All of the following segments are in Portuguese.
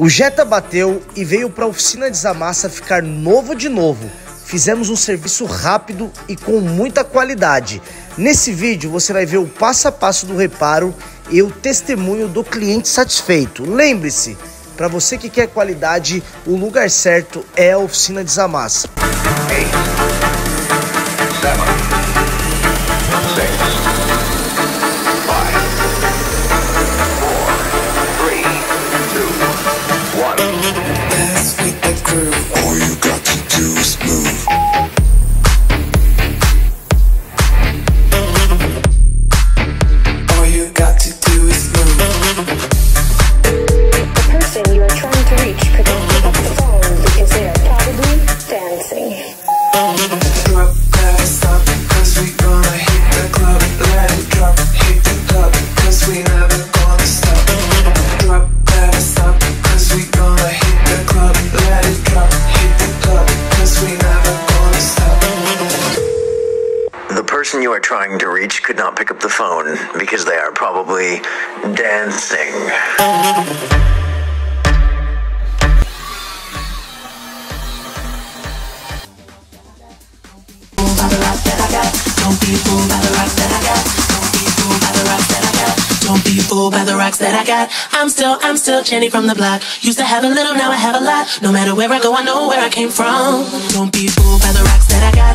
O Jetta bateu e veio para a oficina Desamassa ficar novo de novo. Fizemos um serviço rápido e com muita qualidade. Nesse vídeo você vai ver o passo a passo do reparo e o testemunho do cliente satisfeito. Lembre-se, para você que quer qualidade, o lugar certo é a oficina Desamassa. Eight, seven. Person you are trying to reach could not pick up the phone because they are probably dancing. Don't be fooled by the rocks that I got. Don't be fooled by the rocks that I got. Don't be fooled by the rocks that I got. I'm still, I'm still Jenny from the block. Used to have a little, now I have a lot. No matter where I go, I know where I came from. Don't be fooled by the rocks that I got.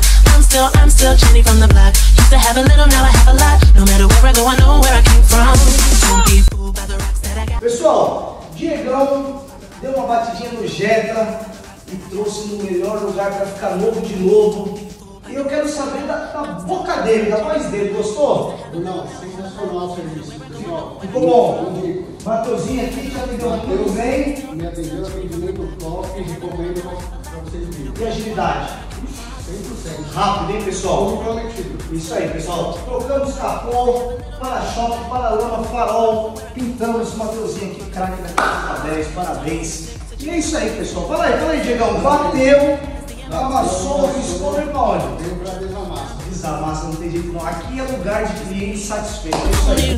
I'm still, I'm still Jenny from the block. Used to have a little, now I have a lot. No matter where I go, I know where I came from. Don't be fooled by the rocks that I got. Pessoal, Diegão deu uma batidinha no Jetta e trouxe no melhor lugar para ficar novo de novo. E eu quero saber da, da boca dele, da voz dele. Gostou? Não, sensacional o serviço. Ficou bom. Mateuzinho aqui já atendeu muito bem. Me atendeu, atendimento top, recomendo para vocês virem. E agilidade? 100%. Rápido, hein, pessoal? Como prometido. Isso aí, pessoal. Trocamos capô, para-choque, para-lama, farol. Pintamos esse Mateuzinho aqui, craque da 10. Parabéns. E é isso aí, pessoal. Fala aí, fala aí, Diegão. Bateu, amassou, riscou, veio pra onde? Veio pra desamassa. Desamassa, não tem jeito não. Aqui é lugar de cliente satisfeito. É isso aí.